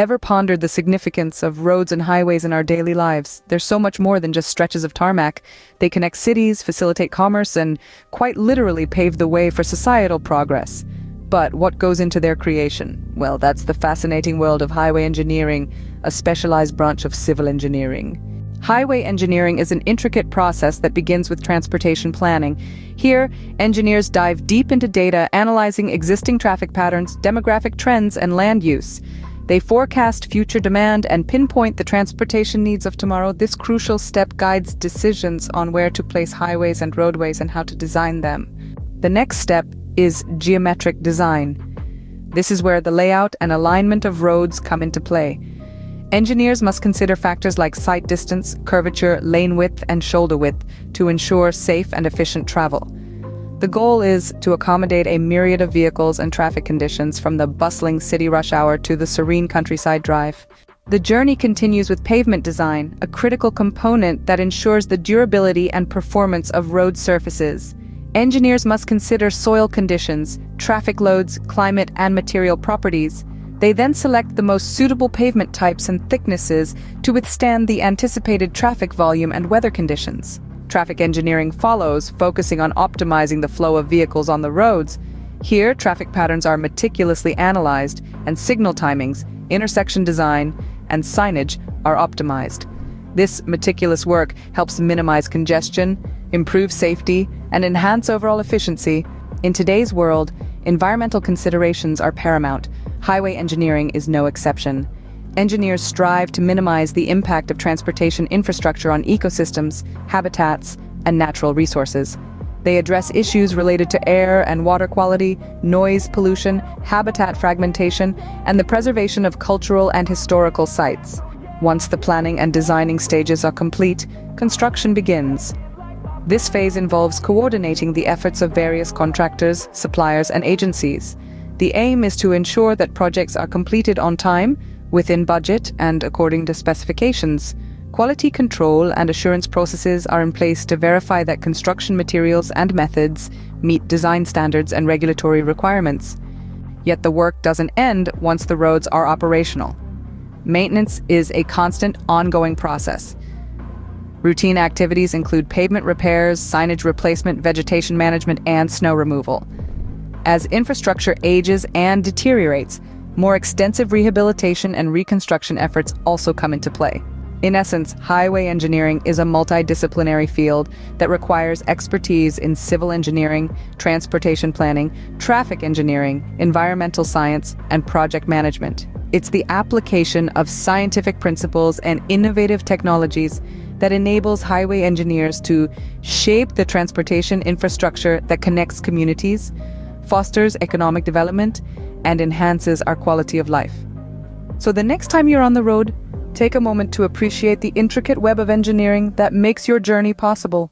Ever pondered the significance of roads and highways in our daily lives? They're so much more than just stretches of tarmac. They connect cities, facilitate commerce, and quite literally pave the way for societal progress. But what goes into their creation? Well, that's the fascinating world of highway engineering, a specialized branch of civil engineering. Highway engineering is an intricate process that begins with transportation planning. Here, engineers dive deep into data, analyzing existing traffic patterns, demographic trends, and land use. They forecast future demand and pinpoint the transportation needs of tomorrow. This crucial step guides decisions on where to place highways and roadways and how to design them. The next step is geometric design. This is where the layout and alignment of roads come into play. Engineers must consider factors like sight distance, curvature, lane width, and shoulder width to ensure safe and efficient travel. The goal is to accommodate a myriad of vehicles and traffic conditions from the bustling city rush hour to the serene countryside drive. The journey continues with pavement design, a critical component that ensures the durability and performance of road surfaces. Engineers must consider soil conditions, traffic loads, climate, and material properties, they then select the most suitable pavement types and thicknesses to withstand the anticipated traffic volume and weather conditions. Traffic engineering follows, focusing on optimizing the flow of vehicles on the roads. Here, traffic patterns are meticulously analyzed, and signal timings, intersection design, and signage are optimized. This meticulous work helps minimize congestion, improve safety, and enhance overall efficiency. In today's world, environmental considerations are paramount, Highway engineering is no exception. Engineers strive to minimize the impact of transportation infrastructure on ecosystems, habitats, and natural resources. They address issues related to air and water quality, noise pollution, habitat fragmentation, and the preservation of cultural and historical sites. Once the planning and designing stages are complete, construction begins. This phase involves coordinating the efforts of various contractors, suppliers, and agencies. The aim is to ensure that projects are completed on time, within budget, and according to specifications. Quality control and assurance processes are in place to verify that construction materials and methods meet design standards and regulatory requirements. Yet the work doesn't end once the roads are operational. Maintenance is a constant, ongoing process. Routine activities include pavement repairs, signage replacement, vegetation management, and snow removal. As infrastructure ages and deteriorates, more extensive rehabilitation and reconstruction efforts also come into play. In essence, highway engineering is a multidisciplinary field that requires expertise in civil engineering, transportation planning, traffic engineering, environmental science, and project management. It's the application of scientific principles and innovative technologies that enables highway engineers to shape the transportation infrastructure that connects communities, fosters economic development, and enhances our quality of life. So the next time you're on the road, take a moment to appreciate the intricate web of engineering that makes your journey possible.